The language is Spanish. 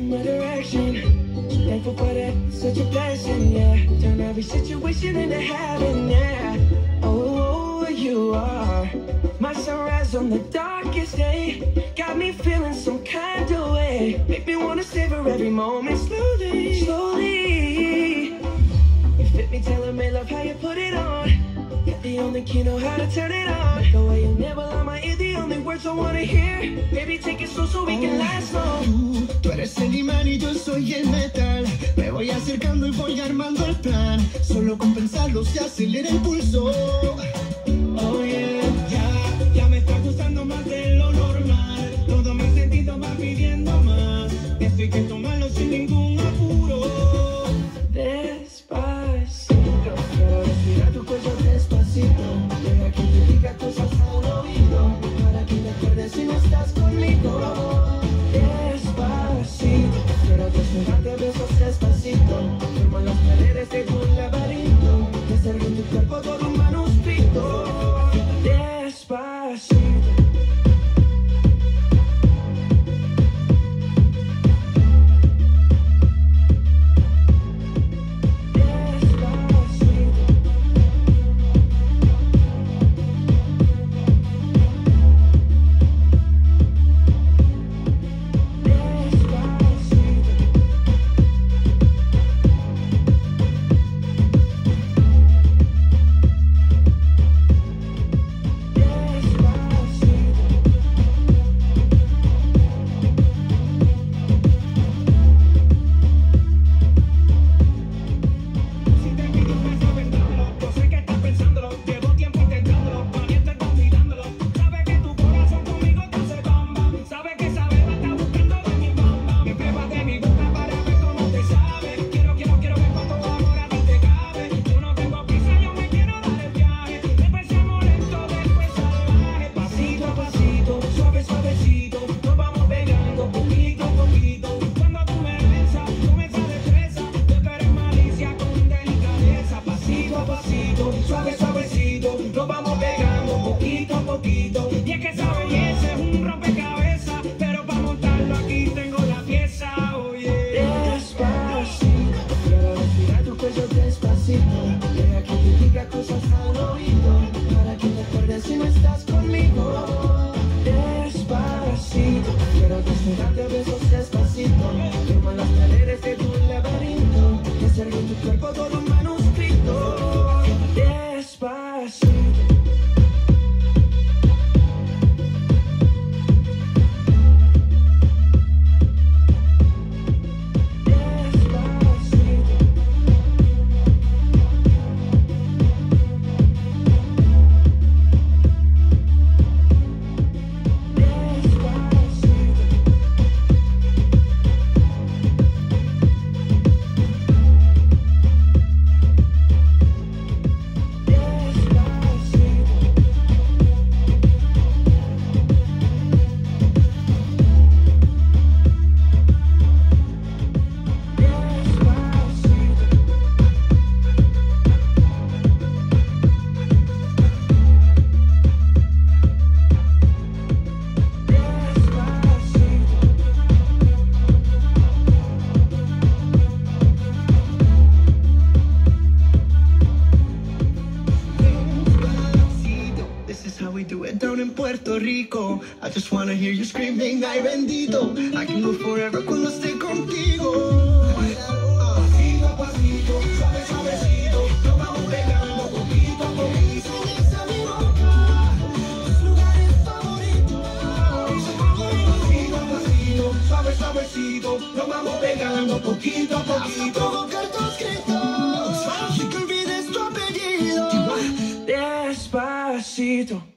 my direction. Thankful for that, such a blessing, yeah. Turn every situation into heaven, yeah. Oh, oh, you are my sunrise on the darkest day. Got me feeling some kind of way. Make me wanna savor every moment slowly, slowly. Know how to turn it. Tú, eres el imán y yo soy el metal. Me voy acercando y voy armando el plan. Solo con pensarlo se acelera el pulso. Despacito. Firmo las despacito. Firma las paredes de tu laberinto, que salga tu cuerpo todo un down in Puerto Rico. I just wanna hear you screaming, ay bendito. I can go forever cuando esté contigo. Pasito a pasito, suave, suavecito, nos vamos pegando poquito a poquito. Suave, suavecito, nos vamos pegando poquito a poquito. provocar tus gritos y que olvides tu apellido. Despacito.